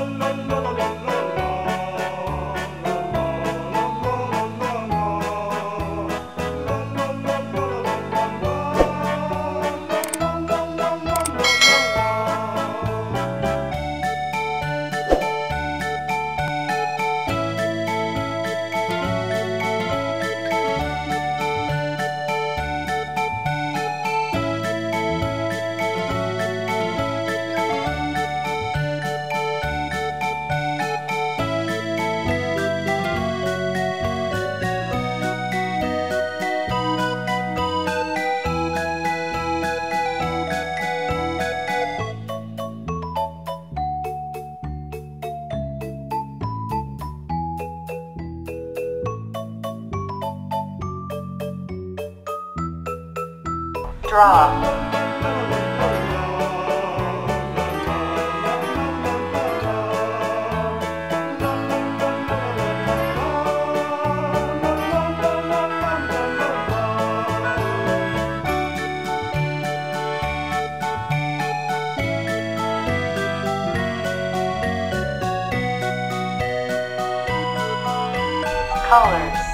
la la Draw. Colors.